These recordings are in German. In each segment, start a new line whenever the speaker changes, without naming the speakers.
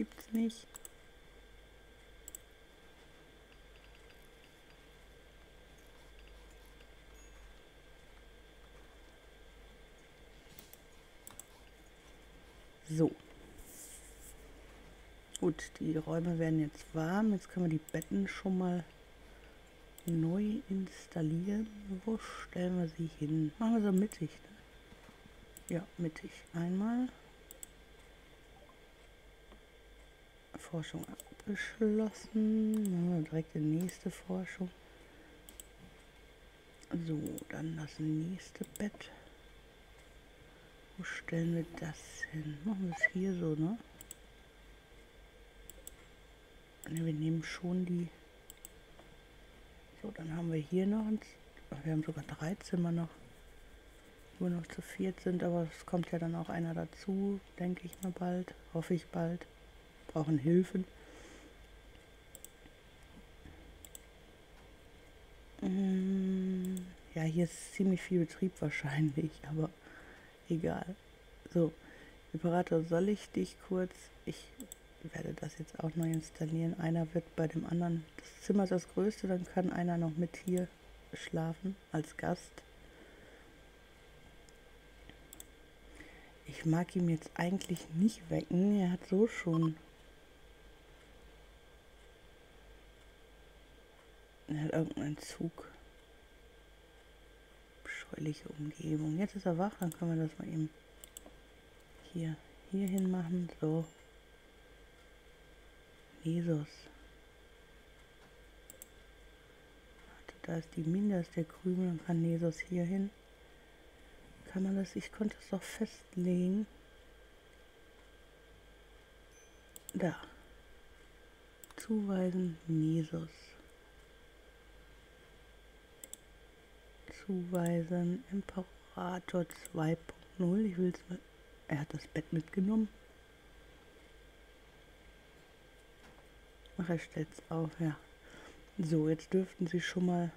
gibt's nicht. So. Gut, die Räume werden jetzt warm. Jetzt können wir die Betten schon mal neu installieren. Wo stellen wir sie hin? Machen wir so mittig. Ne? Ja, mittig. Einmal. Forschung abgeschlossen. Direkt die nächste Forschung. So, dann das nächste Bett. Wo stellen wir das hin? Machen wir es hier so, ne? Ne, wir nehmen schon die. So, dann haben wir hier noch ein. Wir haben sogar drei Zimmer noch. Wo wir noch zu viert sind, aber es kommt ja dann auch einer dazu, denke ich mal bald. Hoffe ich bald. Brauchen Hilfen. Mm, ja, hier ist ziemlich viel Betrieb wahrscheinlich, aber egal. So, Imperator, soll ich dich kurz... Ich werde das jetzt auch neu installieren. Einer wird bei dem anderen, das Zimmer ist das größte, dann kann einer noch mit hier schlafen als Gast. Ich mag ihn jetzt eigentlich nicht wecken, er hat so schon... Er hat irgendeinen Zug. Bescheuliche Umgebung. Jetzt ist er wach, dann können wir das mal eben hier, hier hin machen. So. Jesus. Da ist die Mine, da ist der Krümel, dann kann Jesus hier hin. Kann man das, ich konnte es doch festlegen. Da. Zuweisen, Jesus. Zuweisen, Imperator 2.0. Ich will es mal. Er hat das Bett mitgenommen. Ach, er stellt es auf, ja. So, jetzt dürften Sie schon mal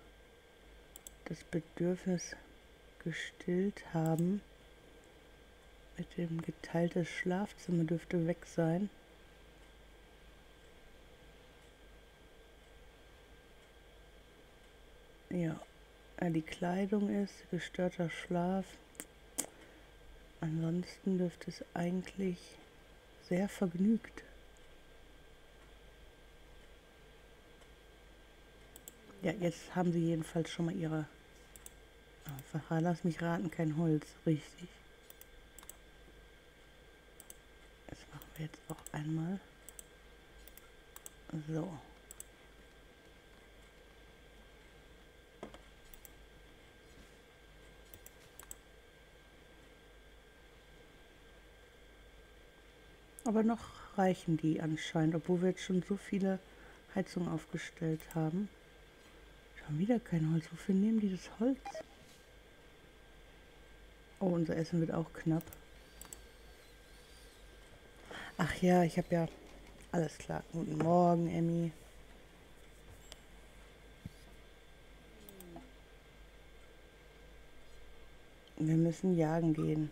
das Bedürfnis gestillt haben. Mit dem geteiltes Schlafzimmer dürfte weg sein. Ja, die Kleidung ist gestörter Schlaf. Ansonsten dürfte es eigentlich sehr vergnügt Ja, jetzt haben sie jedenfalls schon mal ihre... Oh, lass mich raten, kein Holz. Richtig. Das machen wir jetzt auch einmal. So. Aber noch reichen die anscheinend, obwohl wir jetzt schon so viele Heizungen aufgestellt haben. Schon wieder kein Holz. Wofür nehmen die das Holz? Oh, unser Essen wird auch knapp. Ach ja, ich habe ja... Alles klar. Guten Morgen, Emmy. Wir müssen jagen gehen.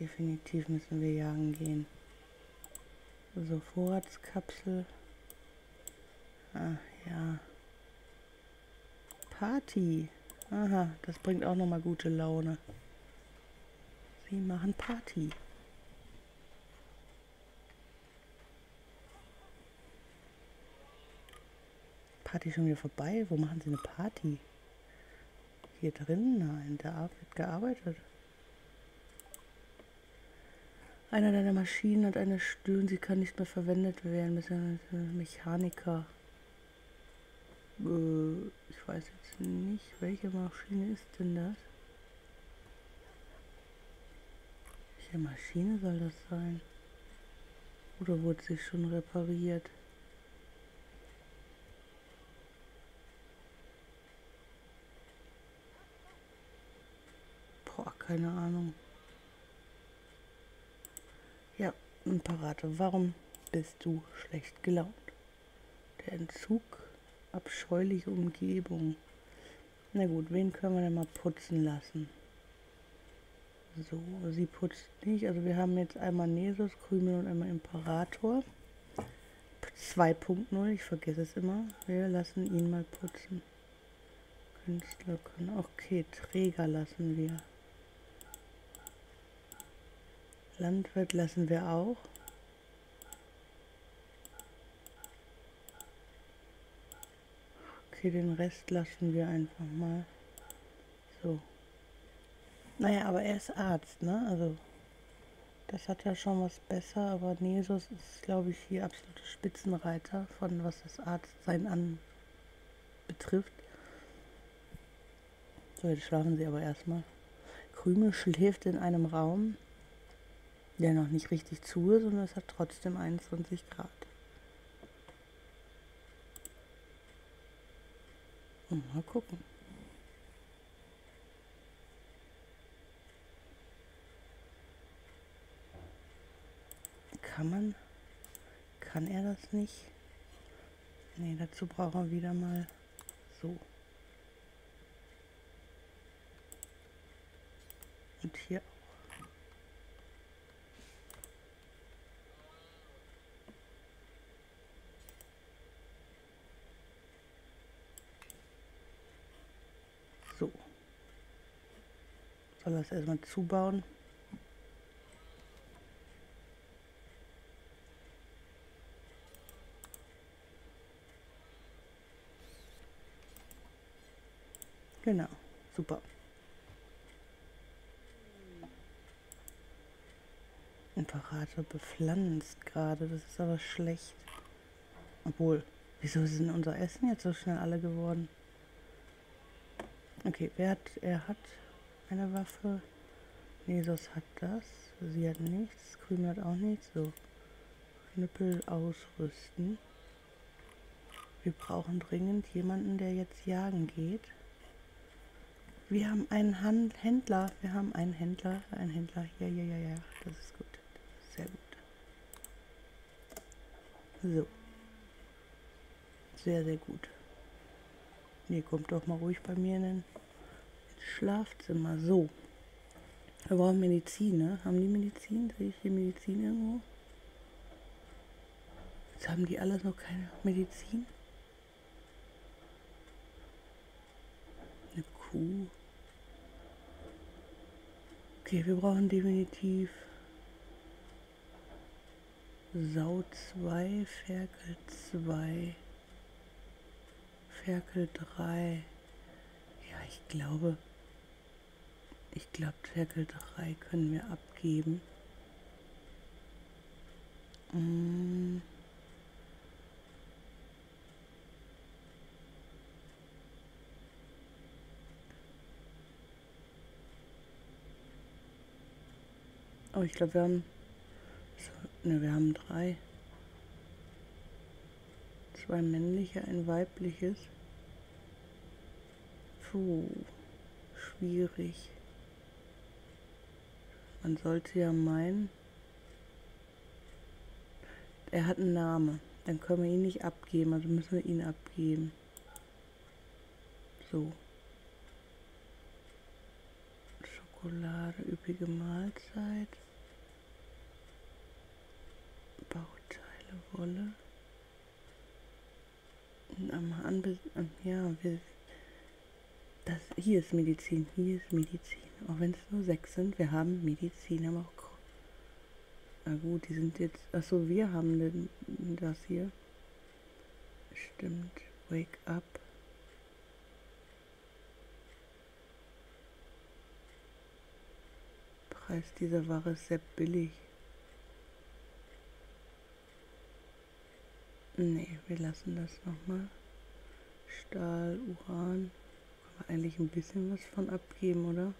Definitiv müssen wir jagen gehen. So, Vorratskapsel. Ah, ja. Party. Aha, das bringt auch nochmal gute Laune. Sie machen Party. Party schon wieder vorbei? Wo machen Sie eine Party? Hier drin? Nein, da wird gearbeitet. Einer deiner Maschinen hat eine Stöhn, sie kann nicht mehr verwendet werden. Mechaniker. Äh, ich weiß jetzt nicht, welche Maschine ist denn das? Welche Maschine soll das sein? Oder wurde sie schon repariert? Boah, keine Ahnung. Ja, Imperator, warum bist du schlecht gelaunt? Der Entzug abscheuliche Umgebung. Na gut, wen können wir denn mal putzen lassen? So, sie putzt nicht. Also wir haben jetzt einmal Nesus, Krümel und einmal Imperator. 2.0, ich vergesse es immer. Wir lassen ihn mal putzen. Künstler können. Okay, Träger lassen wir. Landwirt lassen wir auch. Okay, den Rest lassen wir einfach mal. So. Naja, aber er ist Arzt, ne? Also, das hat ja schon was besser, aber Nesus ist, glaube ich, hier absolute Spitzenreiter von was das Arztsein an betrifft. So, jetzt schlafen sie aber erstmal. Krümel schläft in einem Raum, der noch nicht richtig zu ist und es hat trotzdem 21 Grad. Und mal gucken. Kann man, kann er das nicht? Nee, dazu braucht er wieder mal so. Und hier So. Soll das erstmal zubauen. Genau, super. Imperator bepflanzt gerade, das ist aber schlecht. Obwohl, wieso sind unser Essen jetzt so schnell alle geworden? Okay, wer hat, er hat eine Waffe. Nesos hat das. Sie hat nichts. Krümel hat auch nichts. So. Knüppel ausrüsten. Wir brauchen dringend jemanden, der jetzt jagen geht. Wir haben einen Hand Händler. Wir haben einen Händler. Ein Händler. Ja, ja, ja, ja. Das ist gut. Sehr gut. So. Sehr, sehr gut. Nee, kommt doch mal ruhig bei mir in den Schlafzimmer. So. Wir brauchen Medizin, ne? Haben die Medizin? Sehe ich hier Medizin irgendwo? Jetzt haben die alles noch keine Medizin. Eine Kuh. Okay, wir brauchen definitiv Sau 2, Ferkel 2. Ferkel 3. Ja, ich glaube, ich glaube, Ferkel 3 können wir abgeben. Mm. Oh, ich glaube, wir haben. Ne, wir haben drei zwei männliche, ein weibliches. Puh, schwierig. Man sollte ja meinen, er hat einen Namen. Dann können wir ihn nicht abgeben, also müssen wir ihn abgeben. So. Schokolade, üppige Mahlzeit. Bauteile, Wolle am Anbe ja, wir, das, hier ist Medizin, hier ist Medizin. Auch wenn es nur sechs sind, wir haben Medizin, aber auch. Na gut, die sind jetzt. Achso, wir haben den, das hier. Stimmt. Wake up. Preis dieser Ware ist sehr billig. Nee, wir lassen das nochmal. Stahl, Uran. Eigentlich ein bisschen was von abgeben, oder?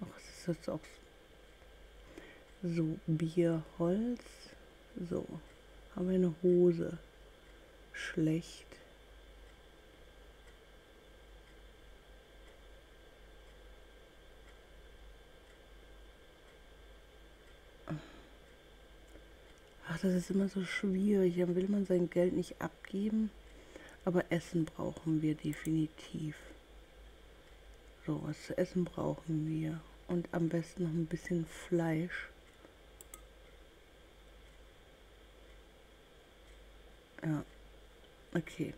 Ach, es ist jetzt auch so Bier, Holz. So, haben wir eine Hose. Schlecht. Ach, das ist immer so schwierig. Dann will man sein Geld nicht abgeben. Aber Essen brauchen wir definitiv. So, was zu essen brauchen wir. Und am besten noch ein bisschen Fleisch. Ja. Okay.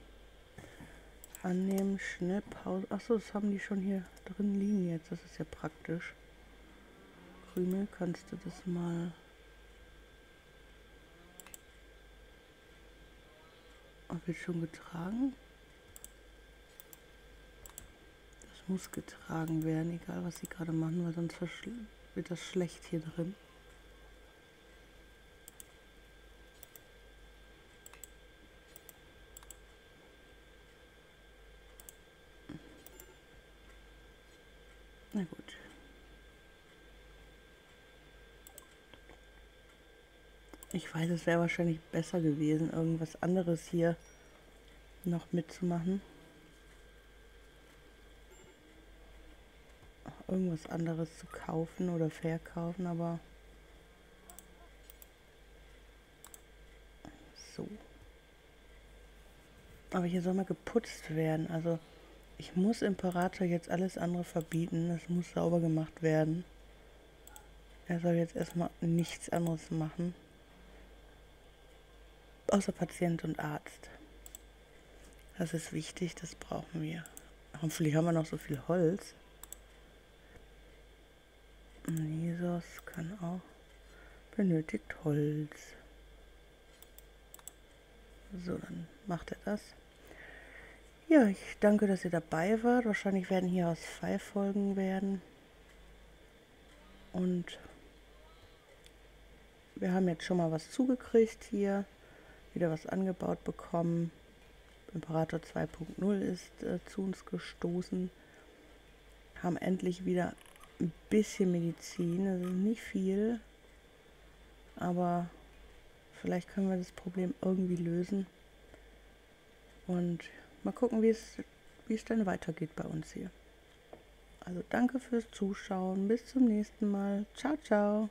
Annehmen, schnell Pause. Achso, das haben die schon hier drin liegen jetzt. Das ist ja praktisch. Krümel, kannst du das mal... Wird schon getragen? Das muss getragen werden, egal was sie gerade machen, weil sonst wird das schlecht hier drin. Na gut. Ich weiß, es wäre wahrscheinlich besser gewesen, irgendwas anderes hier noch mitzumachen. Irgendwas anderes zu kaufen oder verkaufen, aber so. Aber hier soll mal geputzt werden, also ich muss Imperator jetzt alles andere verbieten. Es muss sauber gemacht werden. Er soll jetzt erstmal nichts anderes machen. Außer Patient und Arzt. Das ist wichtig, das brauchen wir. Hoffentlich haben wir noch so viel Holz. Nisos kann auch. Benötigt Holz. So, dann macht er das. Ja, ich danke, dass ihr dabei wart. Wahrscheinlich werden hier aus zwei Folgen werden. Und wir haben jetzt schon mal was zugekriegt hier wieder was angebaut bekommen. Imperator 2.0 ist äh, zu uns gestoßen. Haben endlich wieder ein bisschen Medizin, also nicht viel, aber vielleicht können wir das Problem irgendwie lösen. Und mal gucken, wie es, wie es dann weitergeht bei uns hier. Also danke fürs Zuschauen. Bis zum nächsten Mal. Ciao, ciao.